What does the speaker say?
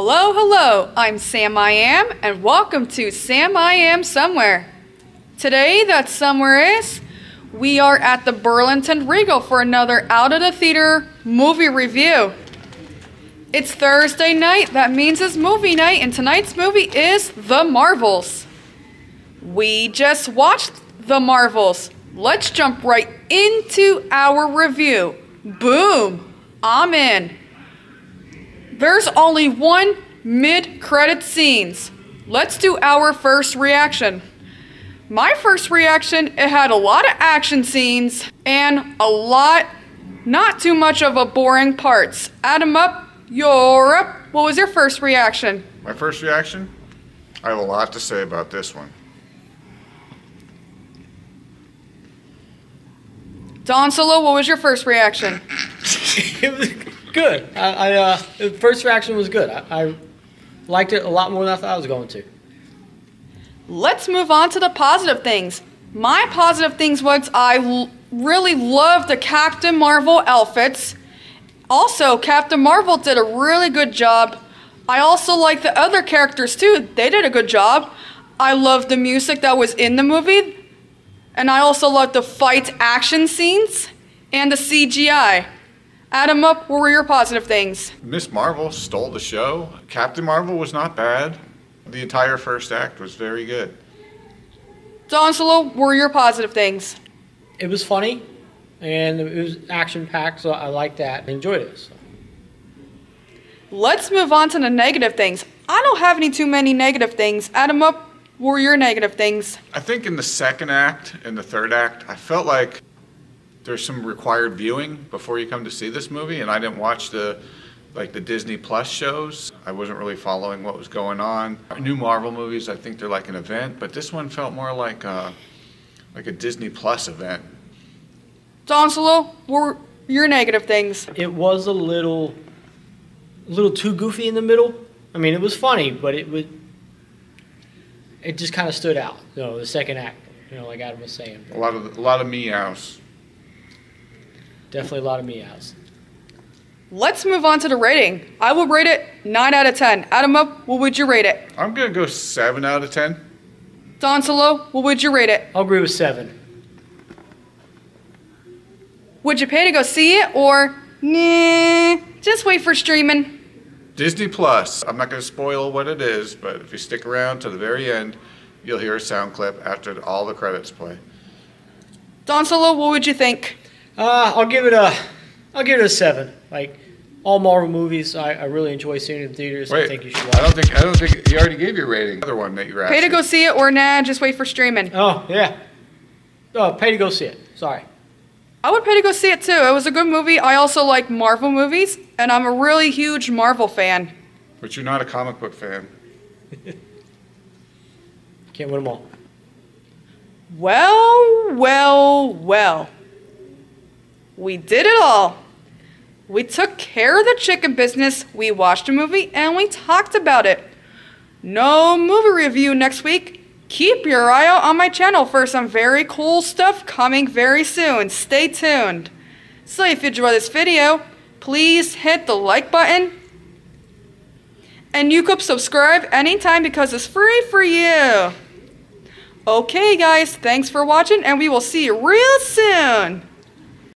Hello, hello. I'm Sam I Am, and welcome to Sam I Am Somewhere. Today, that somewhere is we are at the Burlington Regal for another out of the theater movie review. It's Thursday night, that means it's movie night, and tonight's movie is The Marvels. We just watched The Marvels. Let's jump right into our review. Boom! I'm in. There's only one mid credit scenes. Let's do our first reaction. My first reaction, it had a lot of action scenes and a lot, not too much of a boring parts. Adam up, you're up. What was your first reaction? My first reaction? I have a lot to say about this one. Don Solo, what was your first reaction? good. I, I uh, the first reaction was good. I, I liked it a lot more than I thought I was going to. Let's move on to the positive things. My positive things was I really loved the Captain Marvel outfits. Also, Captain Marvel did a really good job. I also like the other characters too. They did a good job. I loved the music that was in the movie. And I also loved the fight action scenes and the CGI. Adam up, what were your positive things? Miss Marvel stole the show. Captain Marvel was not bad. The entire first act was very good. Don Solo, what were your positive things? It was funny, and it was action packed, so I liked that. I enjoyed it. So. Let's move on to the negative things. I don't have any too many negative things. Adam up, what were your negative things? I think in the second act and the third act, I felt like there's some required viewing before you come to see this movie, and I didn't watch the like the Disney Plus shows. I wasn't really following what was going on. New Marvel movies, I think they're like an event, but this one felt more like a, like a Disney Plus event. Don Solo, what were your negative things? It was a little, a little too goofy in the middle. I mean, it was funny, but it would, it just kind of stood out. You know, the second act. You know, like Adam was saying. A lot of a lot of meows. Definitely a lot of meows. Let's move on to the rating. I will rate it 9 out of 10. Adam up, what would you rate it? I'm gonna go seven out of ten. Don Solo, what would you rate it? I'll agree with seven. Would you pay to go see it or nah, just wait for streaming? Disney Plus. I'm not gonna spoil what it is, but if you stick around to the very end, you'll hear a sound clip after all the credits play. Don Solo, what would you think? Uh, I'll give it a, I'll give it a seven. Like all Marvel movies, I, I really enjoy seeing in theaters. I think you should watch. I don't think I don't think you already gave your rating. Other one that you were Pay to go see it or nah, just wait for streaming? Oh yeah. Oh, pay to go see it. Sorry. I would pay to go see it too. It was a good movie. I also like Marvel movies, and I'm a really huge Marvel fan. But you're not a comic book fan. Can't win them all. Well, well, well. We did it all. We took care of the chicken business, we watched a movie, and we talked about it. No movie review next week. Keep your eye out on my channel for some very cool stuff coming very soon. Stay tuned. So if you enjoyed this video, please hit the like button. And you could subscribe anytime because it's free for you. Okay, guys, thanks for watching, and we will see you real soon.